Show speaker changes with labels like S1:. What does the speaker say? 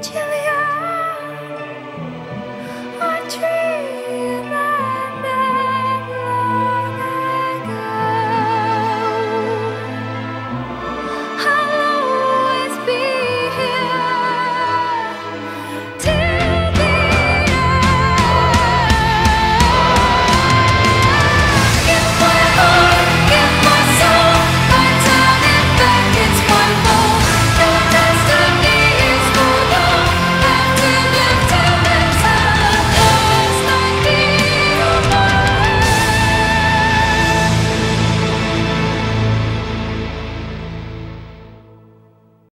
S1: Julia, I dream.